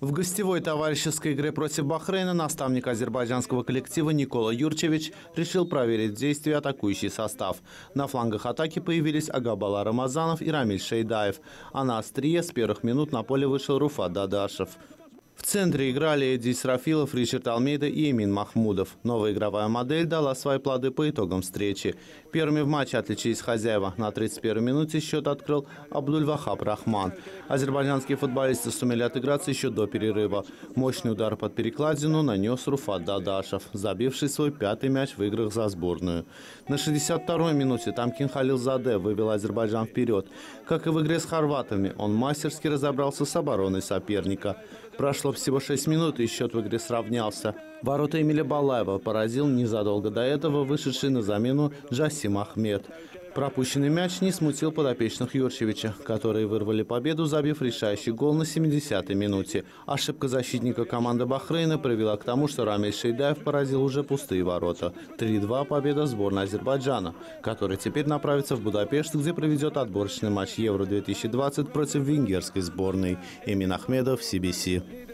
В гостевой товарищеской игре против Бахрейна наставник азербайджанского коллектива Никола Юрчевич решил проверить действия атакующий состав. На флангах атаки появились Агабала Рамазанов и Рамиль Шейдаев, а на острие с первых минут на поле вышел Руфат Дадашев. Центре играли Эдди Срафилов, Ричард Алмейда и Эмин Махмудов. Новая игровая модель дала свои плоды по итогам встречи. Первыми в матче отличились хозяева. На 31 минуте счет открыл Абдуль-Вахаб Рахман. Азербайджанские футболисты сумели отыграться еще до перерыва. Мощный удар под перекладину нанес Руфат Дадашев, забивший свой пятый мяч в играх за сборную. На 62-й минуте Тамкин Халилзаде вывел Азербайджан вперед. Как и в игре с хорватами, он мастерски разобрался с обороной соперника. Прошло всего 6 минут, и счет в игре сравнялся. Ворота Эмиля Балаева поразил незадолго до этого вышедший на замену Джасим Ахмед. Пропущенный мяч не смутил подопечных Юрчевича, которые вырвали победу, забив решающий гол на 70-й минуте. Ошибка защитника команды Бахрейна привела к тому, что Рамиль Шейдаев поразил уже пустые ворота. 3-2 победа сборной Азербайджана, который теперь направится в Будапешт, где проведет отборочный матч Евро-2020 против венгерской сборной. Эмин Ахмедов, CBC.